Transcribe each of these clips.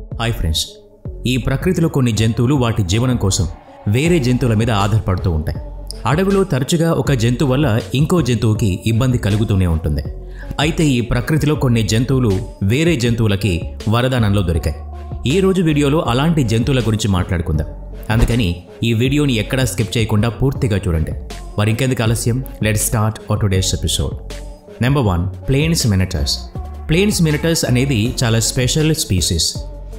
Hi friends ఈ ప్రకృతిలో కొన్ని జంతువులు వాటి జీవనం కోసం వేరే జంతువుల మీద ఆధారపడుతూ ఉంటాయి. అడవిలో తరచుగా ఒక జంతువు వల్ల ఇంకో జంతువుకి ఇబ్బంది కలుగుతూనే ఉంటుంది. అయితే ఈ ప్రకృతిలో కొన్ని జంతువులు వేరే జంతువులకి వరదానంలో దొరికాయి. ఈ రోజు వీడియోలో అలాంటి జంతువుల గురించి మాట్లాడుకుందాం. అందుకని ఈ వీడియోని ఎక్కడా స్కిప్ చేయకుండా పూర్తిగా చూడండి. మరి ఇంకెందుకు ఆలస్యం? Let start our today's episode number one planes మినటర్స్ ప్లేన్స్ మినటర్స్ అనేది చాలా స్పెషల్ స్పీసీస్.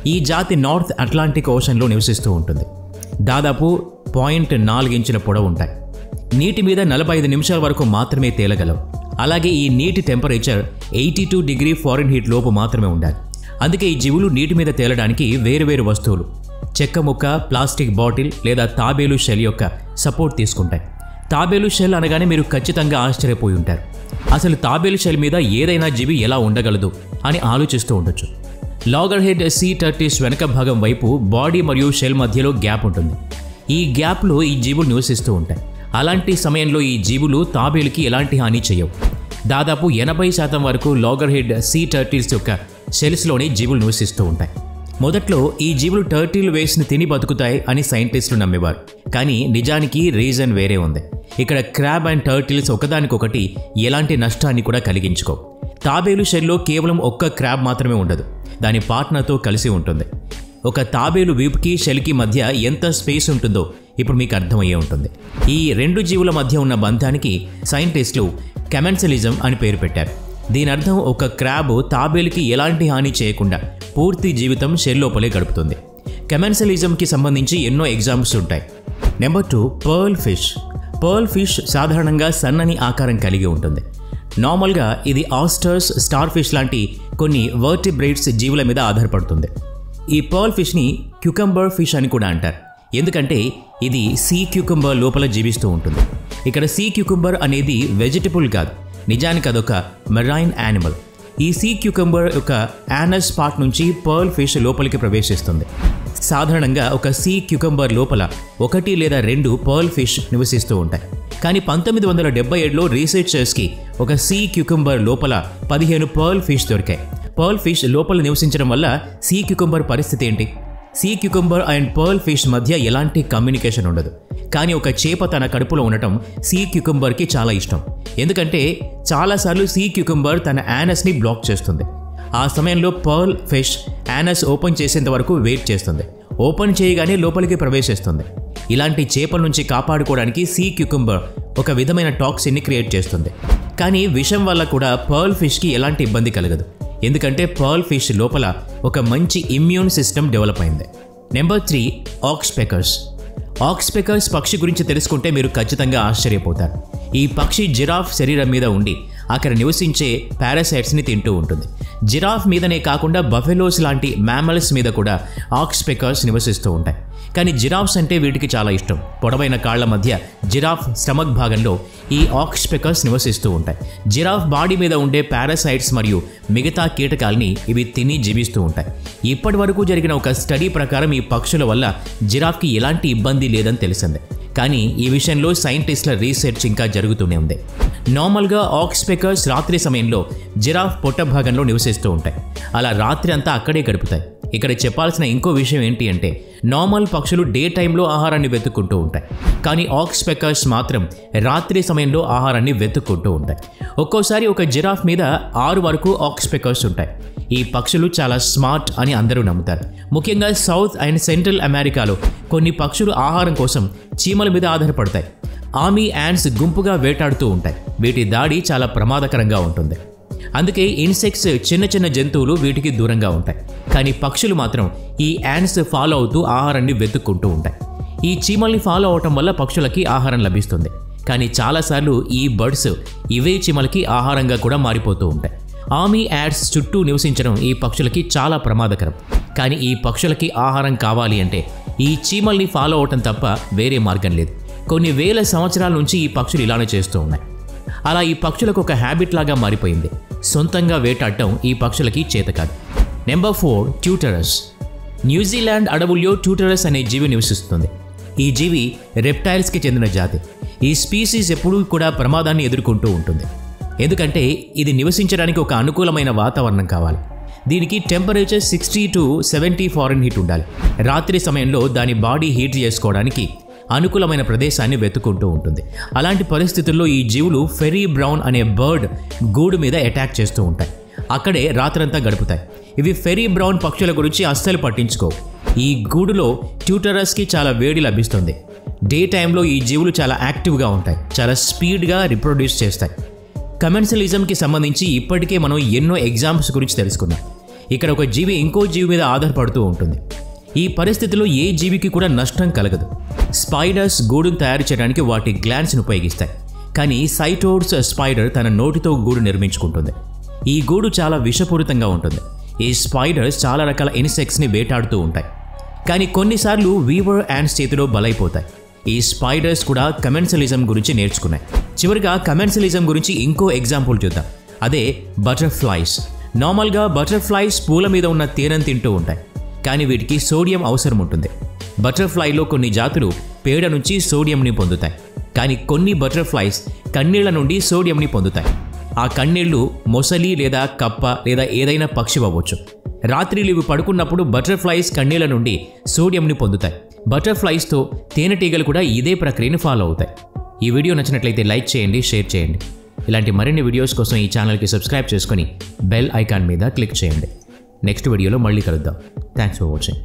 ఈ జాతి నార్త్ అట్లాంటిక్ ఓషన్లో నివసిస్తూ ఉంటుంది. దాదాపు పాయింట్ నాలుగించుల పొడవు ఉంటాయి. నీటి మీద నలభై ఐదు నిమిషాల వరకు మాత్రమే తేలగలవు అలాగే ఈ నీటి temperature eighty two degree Fahrenheit లోపు మాత్రమే ఉండాలి. అందుకే ఈ జీవులు నీటి మీద తేలడానికి వేరువేరు వస్తువులు చెక్క ముక్క ప్లాస్టిక్ బాటిల్ లేదా తాబేలు షెల్ యొక్క సపోర్ట్ తీసుకుంటాయి. తాబేలు షెల్ అనగానే మీరు ఖచ్చితంగా ఆశ్చర్యపోయి ఉంటారు. అసలు తాబేలు షెల్ మీద ఏదైనా జీవి ఎలా ఉండగలదు అని ఆలోచిస్తూ ఉండొచ్చు. లాగర్ హెడ్ సీ టర్టీస్ వెనక భాగం వైపు బాడీ మరియు షెల్ మధ్యలో గ్యాప్ ఉంటుంది. ఈ గ్యాప్లో ఈ జీవులు నివసిస్తూ ఉంటాయి. అలాంటి సమయంలో ఈ జీవులు తాబేలుకి ఎలాంటి హాని చేయవు. దాదాపు ఎనభై శాతం వరకు లాగర్ హెడ్ సీ టర్టిల్స్ యొక్క షెల్స్లోనే జీవులు నివసిస్తూ ఉంటాయి. మొదట్లో ఈ జీవులు టర్టిల్ వేసిన తిని బతుకుతాయి అని సైంటిస్టులు నమ్మేవారు. కానీ నిజానికి రీజన్ వేరే ఉంది. ఇక్కడ క్రాబ్ అండ్ టర్టిల్స్ ఒకదానికొకటి ఎలాంటి నష్టాన్ని కూడా కలిగించుకో తాబేలు షెల్లో కేవలం ఒక్క క్రాబ్ మాత్రమే ఉండదు. దాని పార్ట్నర్తో కలిసి ఉంటుంది. ఒక తాబేలు వీపుకి షెల్కి మధ్య ఎంత స్పేస్ ఉంటుందో ఇప్పుడు మీకు అర్థమయ్యే ఉంటుంది. ఈ రెండు జీవుల మధ్య ఉన్న బంధానికి సైంటిస్టులు కెమెన్సలిజం అని పేరు పెట్టారు. దీని అర్థం ఒక క్రాబ్ తాబేలుకి ఎలాంటి హాని చేయకుండా పూర్తి జీవితం షెల్ లోపలే గడుపుతుంది. కెమెన్సలిజంకి సంబంధించి ఎన్నో ఎగ్జాంపుల్స్ ఉంటాయి. Number two pearl fish. Pearl fish సాధారణంగా సన్నని ఆకారం కలిగి ఉంటుంది. నార్మల్గా ఇది ఆస్టర్స్ స్టార్ ఫిష్ లాంటి కొన్ని వర్టిబ్రేట్స్ జీవుల మీద ఆధారపడుతుంది. ఈ పర్ల్ ఫిష్ని క్యుకంబర్ ఫిష్ అని కూడా అంటారు. ఎందుకంటే ఇది సీ క్యూకంబర్ లోపల జీవిస్తూ ఉంటుంది. ఇక్కడ సీ క్యూకంబర్ అనేది వెజిటబుల్ కాదు. నిజానికి అదొక మెరైన్ యానిమల్ ఈ సీ క్యూకంబర్ యొక్క యానస్ పార్ట్ నుంచి పర్ల్ ఫిష్ లోపలికి ప్రవేశిస్తుంది. సాధారణంగా ఒక సీ క్యూకంబర్ లోపల ఒకటి లేదా రెండు పర్ల్ ఫిష్ నివసిస్తూ ఉంటాయి. కానీ పంతొమ్మిది వందల డెబ్బై ఏడులో రీసెర్చర్స్కి ఒక సీ క్యుకుంబర్ లోపల పదిహేను పర్ల్ ఫిష్ దొరికాయి. పర్ల్ ఫిష్ లోపల నివసించడం వల్ల సీ క్యుకుంబర్ పరిస్థితి ఏంటి? Sea cucumber and pearl fish మధ్య ఎలాంటి కమ్యూనికేషన్ ఉండదు. కానీ ఒక చేప తన కడుపులో ఉండటం సీ క్యుకుంబర్కి చాలా ఇష్టం. ఎందుకంటే చాలాసార్లు సీ క్యుకుంబర్ తన యానస్ని బ్లాక్ చేస్తుంది. ఆ సమయంలో పర్ల్ ఫిష్ యానస్ ఓపెన్ చేసేంత వరకు వెయిట్ చేస్తుంది. ఓపెన్ చేయగానే లోపలికి ప్రవేశిస్తుంది. ఇలాంటి చేపల నుంచి కాపాడుకోవడానికి సీ క్యుకుంబర్ ఒక విధమైన టాక్సిన్ని క్రియేట్ చేస్తుంది. కానీ విషం వల్ల కూడా పర్ల్ ఫిష్కి ఎలాంటి ఇబ్బంది కలగదు. ఎందుకంటే పర్ల్ ఫిష్ లోపల ఒక మంచి ఇమ్యూన్ సిస్టమ్ డెవలప్ అయింది. నెంబర్ త్రీ ఆక్స్పెకర్స్ ఆక్స్పెకర్స్ పక్షి గురించి తెలుసుకుంటే మీరు ఖచ్చితంగా ఆశ్చర్యపోతారు. ఈ పక్షి జిరాఫ్ శరీరం మీద ఉండి అక్కడ నివసించే పారాసైట్స్ని తింటూ ఉంటుంది. జిరాఫ్ మీదనే కాకుండా బఫెలోస్ లాంటి మ్యామల్స్ మీద కూడా ఆక్స్పెకర్స్ నివసిస్తూ ఉంటాయి. కానీ జిరాఫ్స్ అంటే వీటికి చాలా ఇష్టం. పొడవైన కాళ్ళ మధ్య జిరాఫ్ స్టమక్ భాగంలో ఈ ఆక్స్పెకర్స్ నివసిస్తూ ఉంటాయి. జిరాఫ్ బాడీ మీద ఉండే పారాసైట్స్ మరియు మిగతా కీటకాల్ని ఇవి తిని జీవిస్తూ ఉంటాయి. ఇప్పటి వరకు జరిగిన ఒక స్టడీ ప్రకారం ఈ పక్షుల వల్ల జిరాఫ్కి ఎలాంటి ఇబ్బంది లేదని తెలిసిందే. కానీ ఈ విషయంలో సైంటిస్టుల రీసెర్చ్ ఇంకా జరుగుతూనే ఉంది. నార్మల్గా ఆక్స్పెకర్స్ రాత్రి సమయంలో జిరాఫ్ పొట్ట భాగంలో నివసిస్తూ ఉంటాయి. అలా రాత్రి అంతా అక్కడే గడుపుతాయి. ఇక్కడ చెప్పాల్సిన ఇంకో విషయం ఏంటి అంటే నార్మల్ పక్షులు డే టైంలో ఆహారాన్ని వెతుక్కుంటూ ఉంటాయి. కానీ ఆక్స్పెకర్స్ మాత్రం రాత్రి సమయంలో ఆహారాన్ని వెతుక్కుంటూ ఉంటాయి. ఒక్కోసారి ఒక జిరాఫ్ మీద ఆరు వరకు ఆక్స్పెకర్స్ ఉంటాయి. ఈ పక్షులు చాలా స్మార్ట్ అని అందరూ నమ్ముతారు. ముఖ్యంగా సౌత్ అండ్ సెంట్రల్ అమెరికాలో కొన్ని పక్షులు ఆహారం కోసం చీమల మీద ఆధారపడతాయి. ఆమీ యాండ్స్ గుంపుగా వేటాడుతూ ఉంటాయి. వీటి దాడి చాలా ప్రమాదకరంగా ఉంటుంది. అందుకే ఇన్సెక్ట్స్ చిన్న చిన్న జంతువులు వీటికి దూరంగా ఉంటాయి. కానీ పక్షులు మాత్రం ఈ యాండ్స్ ఫాలో అవుతూ ఆహారాన్ని వెతుక్కుంటూ ఉంటాయి. ఈ చీమల్ని ఫాలో అవటం వల్ల పక్షులకి ఆహారం లభిస్తుంది. కానీ చాలాసార్లు ఈ బర్డ్స్ ఇవే చీమలకి ఆహారంగా కూడా మారిపోతూ ఉంటాయి. ఆమీ యాడ్స్ చుట్టూ నివసించడం ఈ పక్షులకి చాలా ప్రమాదకరం. కానీ ఈ పక్షులకి ఆహారం కావాలి అంటే ఈ చీమల్ని ఫాలో అవటం తప్ప వేరే మార్గం లేదు. కొన్ని వేల సంవత్సరాల నుంచి ఈ పక్షులు ఇలానే చేస్తూ ఉన్నాయి. అలా ఈ పక్షులకు ఒక హ్యాబిట్ లాగా మారిపోయింది. సొంతంగా వేటాడటం ఈ పక్షులకి చేతకాదు. Number four tuataras. New Zealand అడవుల్లో ట్యూటరస్ అనే జీవి నివసిస్తుంది. ఈ జీవి రెప్టైల్స్కి చెందిన జాతి. ఈ స్పీసీస్ ఎప్పుడూ కూడా ప్రమాదాన్ని ఎదుర్కొంటూ ఉంటుంది. ఎందుకంటే ఇది నివసించడానికి ఒక అనుకూలమైన వాతావరణం కావాలి. దీనికి temperature sixty to seventy Fahrenheit ఉండాలి. రాత్రి సమయంలో దాని బాడీ హీట్ చేసుకోవడానికి అనుకూలమైన ప్రదేశాన్ని వెతుకుంటూ ఉంటుంది. అలాంటి పరిస్థితుల్లో ఈ జీవులు ఫెరీ బ్రౌన్ అనే బర్డ్ గూడు మీద అటాక్ చేస్తూ ఉంటాయి. అక్కడే రాత్రంతా గడుపుతాయి. ఇవి ఫెరీ బ్రౌన్ పక్షుల గురించి అస్సలు పట్టించుకోవు ఈ గూడులో ట్యూటరస్కి చాలా వేడి లభిస్తుంది. డే టైంలో ఈ జీవులు చాలా యాక్టివ్గా ఉంటాయి. చాలా స్పీడ్గా రిప్రొడ్యూస్ చేస్తాయి. కమెన్సలిజంకి సంబంధించి ఇప్పటికే మనం ఎన్నో ఎగ్జాంపుల్స్ గురించి తెలుసుకున్నాం. ఇక్కడ ఒక జీవి ఇంకో జీవి మీద ఆధారపడుతూ ఉంటుంది. ఈ పరిస్థితిలో ఏ జీవికి కూడా నష్టం కలగదు. స్పైడర్స్ గూడును తయారు చేయడానికి వాటి గ్లాన్స్ను ఉపయోగిస్తాయి. కానీ సైటోడ్స్ స్పైడర్ తన నోటితో గూడు నిర్మించుకుంటుంది. ఈ గూడు చాలా విషపూరితంగా ఉంటుంది. ఈ స్పైడర్స్ చాలా రకాల ఇన్సెక్ట్స్ని వేటాడుతూ ఉంటాయి. కానీ కొన్నిసార్లు వీవర్ యాండ్స్ చేతిలో బలైపోతాయి. ఈ స్పైడర్స్ కూడా కమెన్సలిజం గురించి నేర్చుకున్నాయి. చివరిగా కమెన్సలిజం గురించి ఇంకో ఎగ్జాంపుల్ చూద్దాం. అదే బటర్ఫ్లైస్. నార్మల్గా బటర్ఫ్లైస్ పూల మీద ఉన్న తేనెను తింటూ ఉంటాయి. కానీ వీటికి సోడియం అవసరం ఉంటుంది. బటర్ఫ్లైలో కొన్ని జాతులు పేడ నుంచి సోడియంని పొందుతాయి. కానీ కొన్ని బటర్ఫ్లైస్ కన్నీళ్ళ నుండి సోడియంని పొందుతాయి. ఆ కన్నీళ్ళు మొసలి లేదా కప్ప లేదా ఏదైనా పక్షి అవ్వచ్చు. రాత్రిలు ఇవి పడుకున్నప్పుడు బటర్ఫ్లైస్ కన్నీళ్ళ నుండి సోడియంని పొందుతాయి. బటర్ఫ్లైస్తో తేనెటీగలు కూడా ఇదే ప్రక్రియను ఫాలో అవుతాయి. ఈ వీడియో నచ్చినట్లయితే లైక్ చేయండి షేర్ చేయండి. ఇలాంటి మరిన్ని వీడియోస్ కోసం ఈ ఛానల్కి సబ్స్క్రైబ్ చేసుకొని బెల్ ఐకాన్ మీద క్లిక్ చేయండి. నెక్స్ట్ వీడియోలో మళ్ళీ కలుద్దాం. Thanks for watching